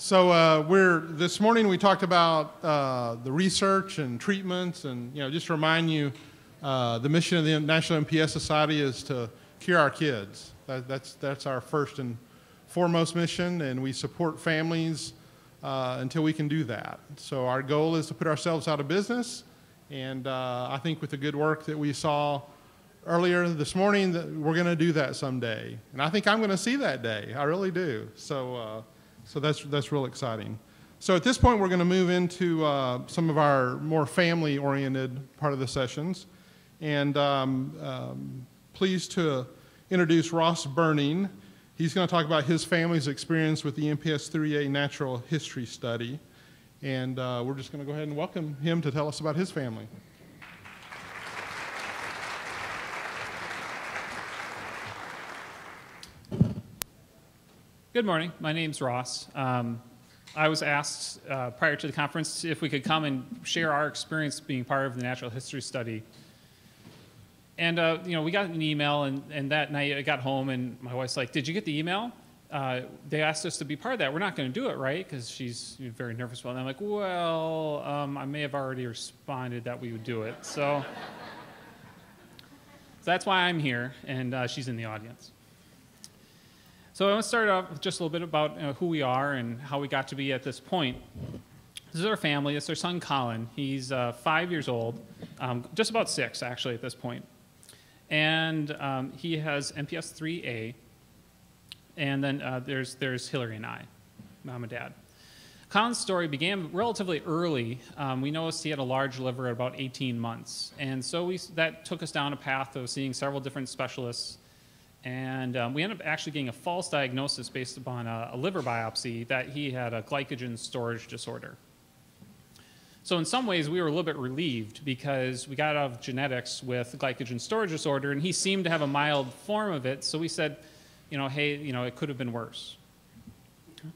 So uh, we're this morning we talked about uh, the research and treatments, and you know, just to remind you, uh, the mission of the National MPS Society is to cure our kids. That, that's that's our first and foremost mission, and we support families uh, until we can do that. So our goal is to put ourselves out of business, and uh, I think with the good work that we saw earlier this morning, that we're going to do that someday, and I think I'm going to see that day. I really do. So. So that's, that's real exciting. So at this point, we're going to move into uh, some of our more family-oriented part of the sessions. And um, um, pleased to introduce Ross Berning. He's going to talk about his family's experience with the MPS 3A Natural History Study. And uh, we're just going to go ahead and welcome him to tell us about his family. Good morning. My name's Ross. Um, I was asked uh, prior to the conference if we could come and share our experience being part of the natural history study. And uh, you know, we got an email, and, and that night I got home, and my wife's like, "Did you get the email? Uh, they asked us to be part of that. We're not going to do it, right?" Because she's very nervous about it. And I'm like, "Well, um, I may have already responded that we would do it." So, so that's why I'm here, and uh, she's in the audience. So I want to start off with just a little bit about uh, who we are and how we got to be at this point. This is our family. It's our son Colin. He's uh, five years old, um, just about six actually at this point. And um, he has MPS 3A. And then uh, there's, there's Hillary and I, mom and dad. Colin's story began relatively early. Um, we noticed he had a large liver at about 18 months. And so we, that took us down a path of seeing several different specialists and um, we ended up actually getting a false diagnosis based upon a, a, liver biopsy that he had a glycogen storage disorder. So in some ways, we were a little bit relieved because we got out of genetics with glycogen storage disorder, and he seemed to have a mild form of it. So we said, you know, hey, you know, it could have been worse.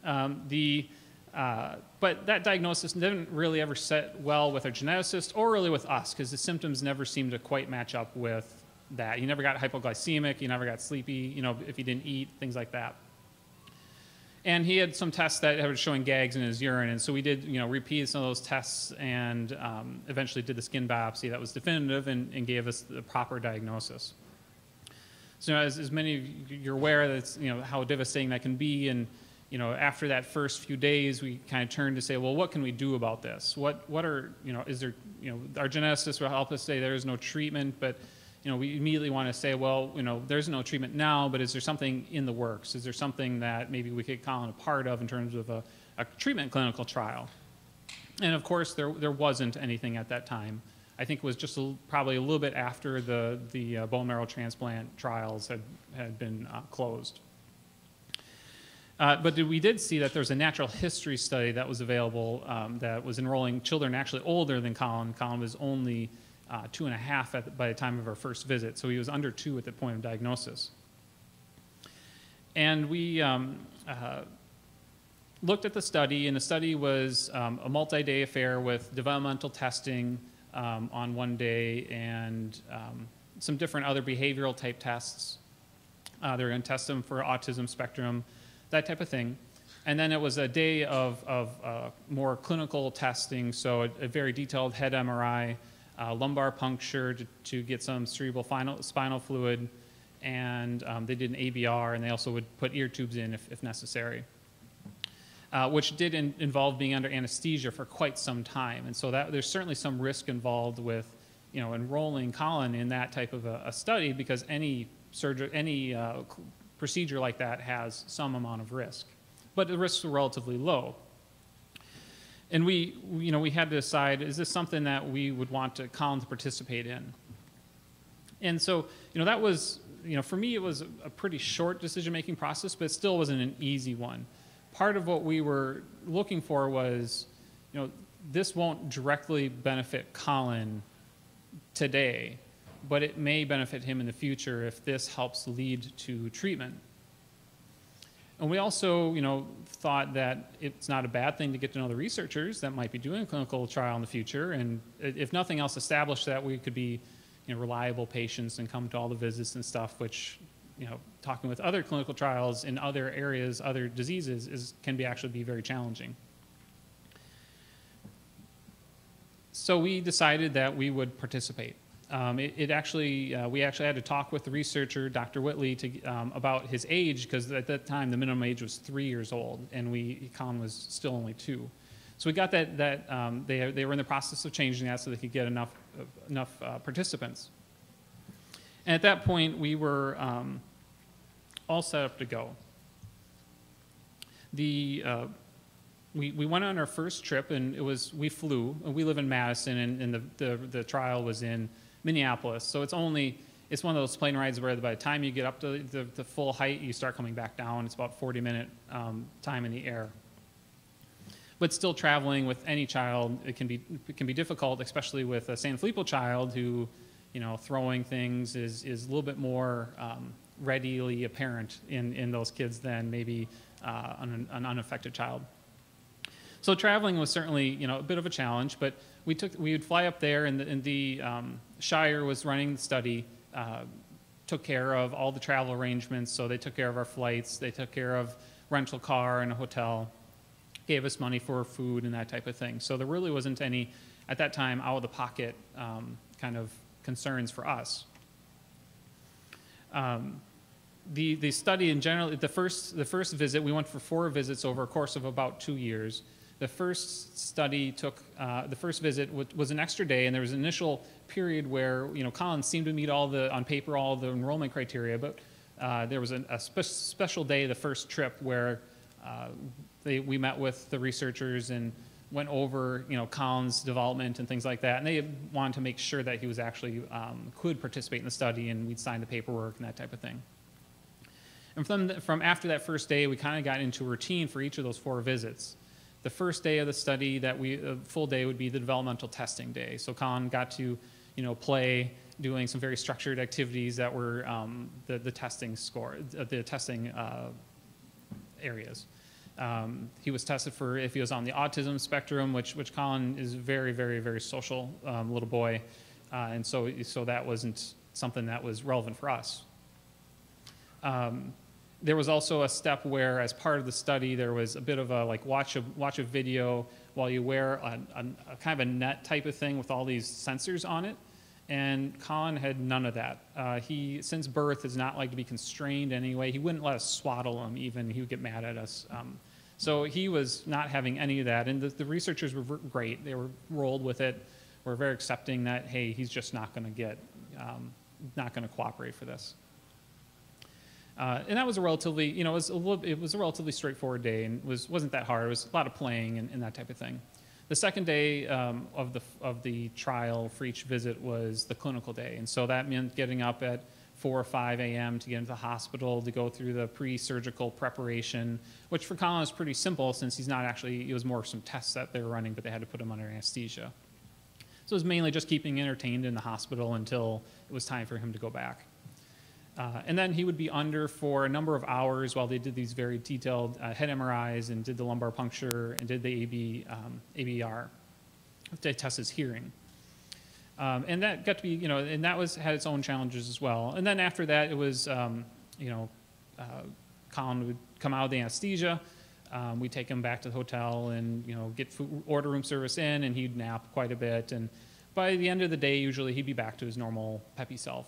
Um, the, uh, but that diagnosis didn't really ever set well with our geneticist or really with us because the symptoms never seemed to quite match up with that. You never got hypoglycemic, you never got sleepy, you know, if he didn't eat, things like that. And he had some tests that were showing GAGs in his urine, and so we did, you know, repeat some of those tests and um, eventually did the skin biopsy that was definitive and, and gave us the proper diagnosis. So as, as many of you are aware, that's, you know, how devastating that can be, and, you know, after that first few days, we kind of turned to say, well, what can we do about this? What, what are, you know, is there, you know, our geneticists will help us say there is no treatment, but you know, we immediately want to say, well, you know, there's no treatment now, but is there something in the works? Is there something that maybe we could call in a part of in terms of a, a treatment clinical trial? And of course, there, there wasn't anything at that time. I think it was just a, probably a little bit after the, the uh, bone marrow transplant trials had, had been uh, closed. Uh, but we did see that there was a natural history study that was available um, that was enrolling children actually older than Colin. Colin was only uh, two and a half the, by the time of our first visit. So he was under two at the point of diagnosis. And we um, uh, looked at the study, and the study was um, a multi day affair with developmental testing um, on one day and um, some different other behavioral type tests. Uh, they were going to test them for autism spectrum, that type of thing. And then it was a day of, of uh, more clinical testing, so a, a very detailed head MRI, uh, lumbar puncture to, to, get some cerebral final, spinal fluid, and um, they did an ABR, and they also would put ear tubes in if, if necessary. Uh, which did in, involve being under anesthesia for quite some time, and so that there's certainly some risk involved with, you know, enrolling Colin in that type of a, a study because any surgery, any uh, procedure like that has some amount of risk, but the risks were relatively low and we, you know, we had to decide, is this something that we would want to, Colin to participate in? And so, you know, that was, you know, for me, it was a pretty short decision-making process, but it still wasn't an easy one. Part of what we were looking for was, you know, this won't directly benefit Colin today, but it may benefit him in the future if this helps lead to treatment. And we also, you know, thought that it's not a bad thing to get to know the researchers that might be doing a clinical trial in the future, and if nothing else, establish that we could be, you know, reliable patients and come to all the visits and stuff, which you know, talking with other clinical trials in other areas, other diseases, is, can be actually be very challenging. So we decided that we would participate. Um, it, it, actually, uh, we actually had to talk with the researcher, Dr. Whitley, to, um, about his age, because at that time the minimum age was three years old, and we, Colin was still only two. So we got that, that um, they, they were in the process of changing that so they could get enough, enough uh, participants. And at that point, we were um, all set up to go. The, uh, we, we went on our first trip, and it was, we flew. We live in Madison, and, and the, the, the trial was in Minneapolis. So it's only, it's one of those plane rides where by the time you get up to the, the full height, you start coming back down. It's about 40 minute um, time in the air. But still traveling with any child, it can be, it can be difficult, especially with a San Sanfilippo child who, you know, throwing things is, is a little bit more um, readily apparent in, in those kids than maybe uh, an, an unaffected child. So traveling was certainly, you know, a bit of a challenge, but we took we would fly up there, and the, and the um, Shire was running the study, uh, took care of all the travel arrangements. So they took care of our flights, they took care of rental car and a hotel, gave us money for food and that type of thing. So there really wasn't any at that time out of the pocket um, kind of concerns for us. Um, the, the study in general, the first, the first visit, we went for four visits over a course of about two years. The first study took, uh, the first visit was an extra day, and there was an initial period where, you know, Collins seemed to meet all the, on paper, all the enrollment criteria, but uh, there was a, a spe special day, the first trip, where uh, they, we met with the researchers and went over, you know, Colin's development and things like that, and they wanted to make sure that he was actually um, could participate in the study, and we'd sign the paperwork and that type of thing. And from, the, from after that first day, we kind of got into a routine for each of those four visits. The first day of the study, that we a full day would be the developmental testing day. So Colin got to, you know, play doing some very structured activities that were um, the, the testing score, uh, the testing uh, areas. Um, he was tested for if he was on the autism spectrum, which which Colin is very very very social um, little boy, uh, and so so that wasn't something that was relevant for us. Um, there was also a step where, as part of the study, there was a bit of a like watch a watch a video while you wear a, a, a kind of a net type of thing with all these sensors on it. And Colin had none of that. Uh, he, since birth, is not like to be constrained anyway. He wouldn't let us swaddle him, even. He would get mad at us. Um, so he was not having any of that. And the, the researchers were great. They were rolled with it. Were very accepting that, hey, he's just not going to get, um, not going to cooperate for this. Uh, and that was a relatively, you know, it was a, little, it was a relatively straightforward day and was, wasn't that hard. It was a lot of playing and, and that type of thing. The second day um, of, the, of the trial for each visit was the clinical day. And so that meant getting up at 4 or 5 a.m. to get into the hospital to go through the pre-surgical preparation, which for Colin was pretty simple since he's not actually, it was more some tests that they were running, but they had to put him under anesthesia. So it was mainly just keeping entertained in the hospital until it was time for him to go back. Uh, and then he would be under for a number of hours while they did these very detailed uh, head MRIs and did the lumbar puncture and did the AB, um, ABR to test his hearing. Um, and that got to be, you know, and that was had its own challenges as well. And then after that, it was, um, you know, uh, Colin would come out of the anesthesia. Um, we'd take him back to the hotel and, you know, get food, order room service in, and he'd nap quite a bit. And by the end of the day, usually he'd be back to his normal peppy self.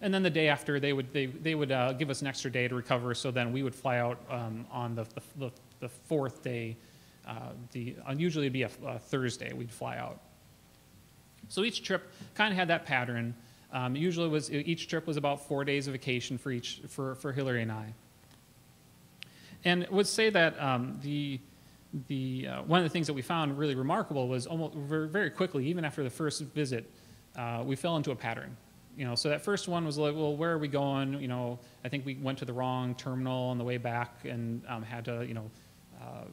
And then the day after, they would, they, they would uh, give us an extra day to recover, so then we would fly out um, on the, the, the, fourth day. Uh, the, uh, usually it'd be a, a, Thursday, we'd fly out. So each trip kind of had that pattern. Um, usually was, each trip was about four days of vacation for, each, for, for Hillary and I. And would say that um, the, the, uh, one of the things that we found really remarkable was almost very, very quickly, even after the first visit, uh, we fell into a pattern you know, so that first one was like, well, where are we going? You know, I think we went to the wrong terminal on the way back and um, had to, you know, uh,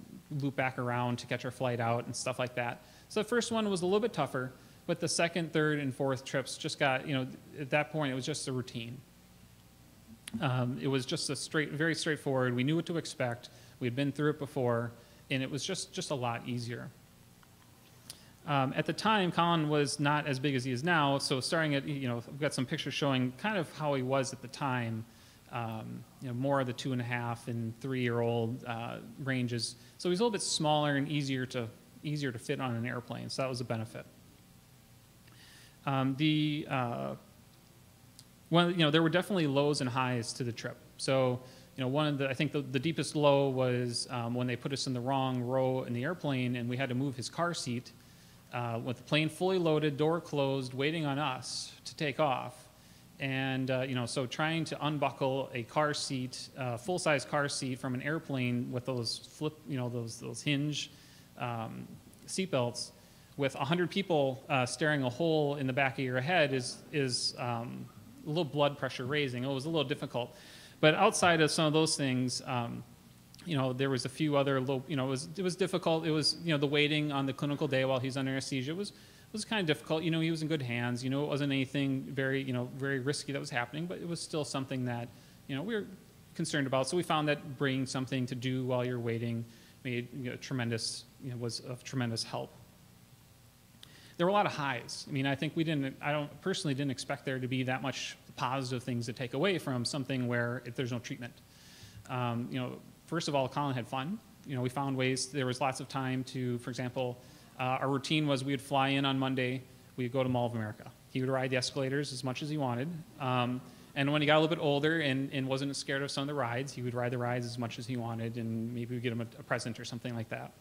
loop back around to catch our flight out and stuff like that. So the first one was a little bit tougher, but the second, third, and fourth trips just got, you know, at that point it was just a routine. Um, it was just a straight, very straightforward. We knew what to expect. We had been through it before, and it was just just a lot easier. Um, at the time, Colin was not as big as he is now, so starting at, you know, I've got some pictures showing kind of how he was at the time, um, you know, more of the two and a half and three-year-old uh, ranges. So he's a little bit smaller and easier to, easier to fit on an airplane, so that was a benefit. Um, the, uh, you know, there were definitely lows and highs to the trip. So, you know, one of the, I think the, the deepest low was um, when they put us in the wrong row in the airplane and we had to move his car seat uh, with the plane fully loaded, door closed, waiting on us to take off. And, uh, you know, so trying to unbuckle a car seat, uh, full-size car seat from an airplane with those flip, you know, those, those hinge um, seatbelts with 100 people uh, staring a hole in the back of your head is, is um, a little blood pressure raising. It was a little difficult. But outside of some of those things, um, you know, there was a few other little, you know, it was, it was difficult. It was, you know, the waiting on the clinical day while he's under anesthesia was, was kind of difficult. You know, he was in good hands. You know, it wasn't anything very, you know, very risky that was happening, but it was still something that, you know, we were concerned about. So we found that bringing something to do while you're waiting made you know, tremendous, you know, was of tremendous help there were a lot of highs. I mean, I think we didn't, I don't personally didn't expect there to be that much positive things to take away from something where if there's no treatment. Um, you know, first of all, Colin had fun. You know, we found ways, there was lots of time to, for example, uh, our routine was we would fly in on Monday, we'd go to Mall of America. He would ride the escalators as much as he wanted. Um, and when he got a little bit older and, and wasn't scared of some of the rides, he would ride the rides as much as he wanted, and maybe we'd get him a, a present or something like that.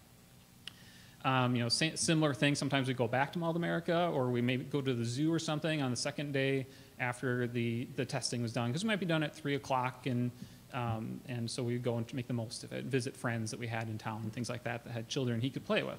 Um, you know, similar thing. Sometimes we go back to Mall of America, or we may go to the zoo or something on the second day after the, the testing was done, because we might be done at three o'clock, and um, and so we would go and make the most of it. Visit friends that we had in town, and things like that that had children he could play with.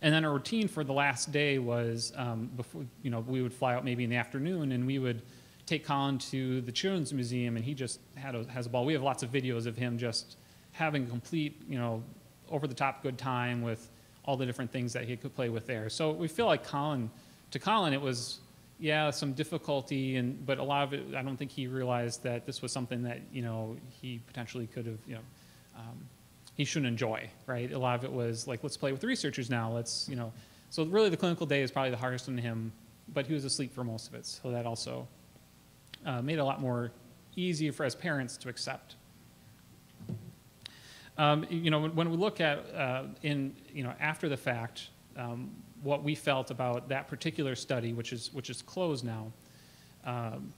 And then our routine for the last day was um, before you know we would fly out maybe in the afternoon, and we would take Colin to the Children's Museum, and he just had a, has a ball. We have lots of videos of him just having complete you know over the top good time with all the different things that he could play with there. So we feel like Colin, to Colin, it was, yeah, some difficulty, and but a lot of it, I don't think he realized that this was something that you know he potentially could have, you know, um, he shouldn't enjoy, right? A lot of it was like, let's play with the researchers now. Let's, you know, so really the clinical day is probably the hardest on him, but he was asleep for most of it, so that also uh, made it a lot more easy for as parents to accept. Um, you know, when, when, we look at uh, in you know after the fact, um, what we felt about that particular study, which is which is closed now, um,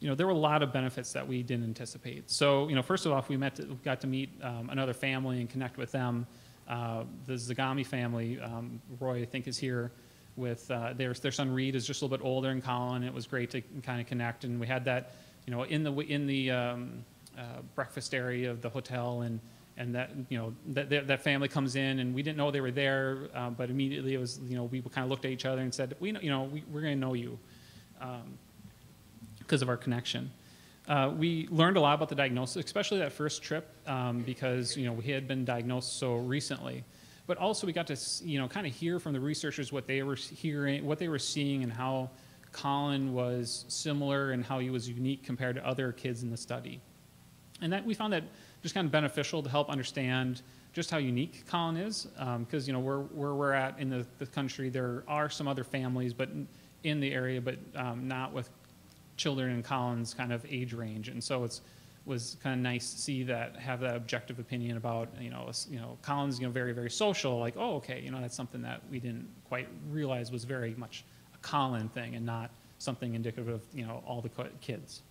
you know, there were a lot of benefits that we didn't anticipate. So, you know, first of all, we met, to, got to meet um, another family and connect with them. Uh, the Zagami family, um, Roy, I think, is here with uh, their their son Reed is just a little bit older than Colin. It was great to kind of connect, and we had that, you know, in the in the um, uh, breakfast area of the hotel and and that you know that, that family comes in and we didn't know they were there uh, but immediately it was you know we kind of looked at each other and said we know you know we, are going to know you because um, of our connection. Uh, we learned a lot about the diagnosis especially that first trip um, because you know we had been diagnosed so recently. But also we got to you know kind of hear from the researchers what they were hearing what they were seeing and how colin was similar and how he was unique compared to other kids in the study. And that we found that just kind of beneficial to help understand just how unique Colin is. Because, um, you know, where, where we're at in the, the country, there are some other families but in the area, but um, not with children in Colin's kind of age range. And so it's was kind of nice to see that, have that objective opinion about, you know, you know, Colin's, you know, very, very social, like, oh, okay, you know, that's something that we didn't quite realize was very much a Colin thing and not something indicative of, you know, all the kids.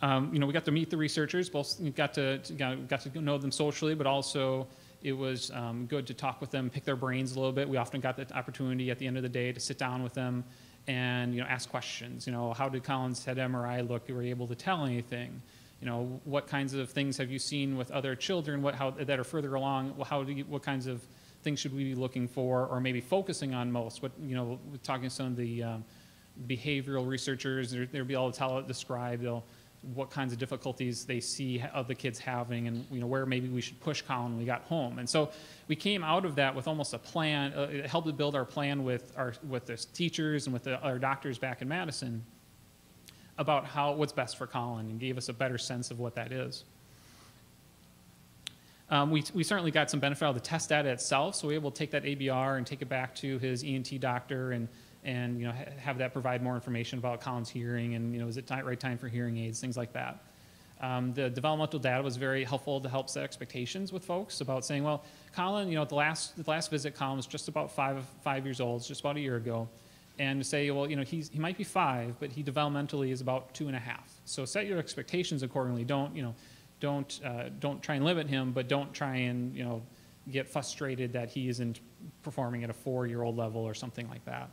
Um, you know, we got to meet the researchers, both got to, got to know them socially, but also it was um, good to talk with them, pick their brains a little bit. We often got the opportunity at the end of the day to sit down with them and you know ask questions. You know, how did Colin's head MRI look? Were you able to tell anything? You know, what kinds of things have you seen with other children? What how that are further along? How do you, what kinds of things should we be looking for, or maybe focusing on most? What you know, talking to some of the um, behavioral researchers, they'll be able to tell, describe. They'll what kinds of difficulties they see other kids having and you know where maybe we should push Colin when we got home. And so we came out of that with almost a plan. Uh, it helped to build our plan with our with the teachers and with the, our doctors back in Madison about how what's best for Colin and gave us a better sense of what that is. Um, we, we certainly got some benefit out of the test data itself, so we were able to take that ABR and take it back to his ENT doctor and, and you know, ha- have that provide more information about Colin's hearing and, you know, is it right time for hearing aids, things like that. Um, the developmental data was very helpful to help set expectations with folks about saying, well, Colin, you know, the last, the last visit, Colin was just about five, five years old, just about a year ago. And to say, well, you know, he's, he might be five, but he developmentally is about two and a half. So set your expectations accordingly. Don't, you know, don't, uh, don't try and limit him, but don't try and, you know, get frustrated that he isn't performing at a four-year-old level or something like that.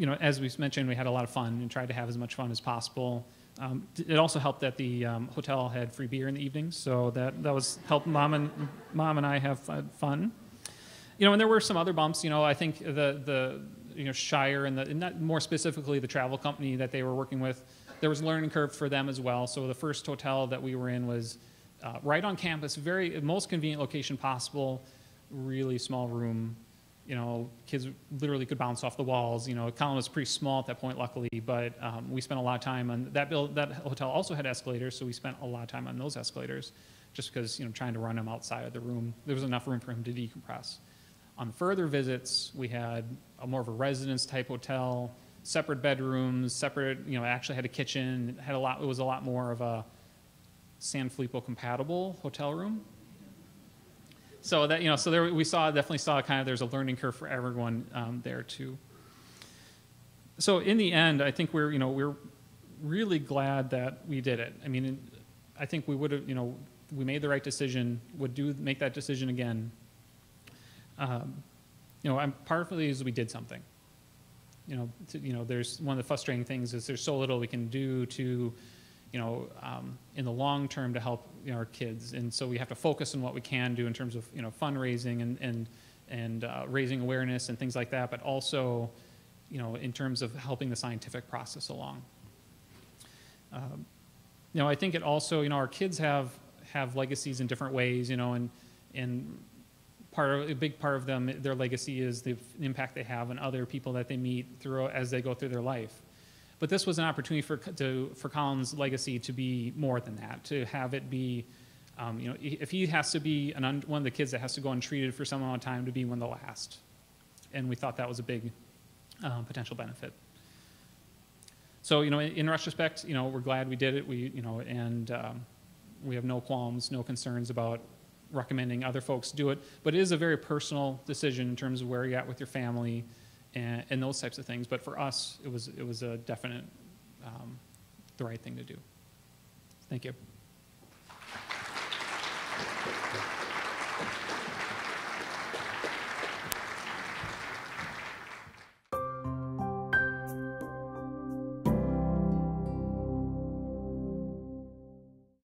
You know, as we mentioned, we had a lot of fun and tried to have as much fun as possible. Um, it also helped that the um, hotel had free beer in the evenings, so that, that was helped mom and mom and I have fun- fun. You know, and there were some other bumps. You know, I think the the you know Shire and the and not more specifically the travel company that they were working with, there was a learning curve for them as well. So the first hotel that we were in was uh, right on campus, very most convenient location possible, really small room. You know, kids literally could bounce off the walls. You know, Colin was pretty small at that point, luckily, but um, we spent a lot of time on that. Build, that hotel also had escalators, so we spent a lot of time on those escalators, just because you know trying to run him outside of the room, there was enough room for him to decompress. On further visits, we had a more of a residence type hotel, separate bedrooms, separate, you know, actually had a kitchen, it had a lot, it was a lot more of a Sanfilippo compatible hotel room. So that, you know, so there, we saw, definitely saw kind of, there's a learning curve for everyone um, there too. So in the end, I think we're, you know, we're really glad that we did it. I mean, I think we would have, you know, we made the right decision, would do, make that decision again. Um, you know, I'm partly is we did something. You know, to, you know, there's one of the frustrating things is there's so little we can do to, you know, um, in the long term to help you know, our kids, and so we have to focus on what we can do in terms of you know fundraising and and and uh, raising awareness and things like that, but also, you know, in terms of helping the scientific process along. Um, you know, I think it also, you know, our kids have have legacies in different ways, you know, and and part of a big part of them, their legacy is the impact they have on other people that they meet through as they go through their life. But this was an opportunity for to, for Colin's legacy to be more than that, to have it be, um, you know, if he has to be an un, one of the kids that has to go untreated for some amount of time, to be one of the last. And we thought that was a big um, potential benefit. So, you know, in, in retrospect, you know, we're glad we did it. We, you know, and um, we have no qualms, no concerns about recommending other folks do it. But it is a very personal decision in terms of where you're at with your family and, and those types of things. But for us, it was it was a definite um, the right thing to do. Thank you.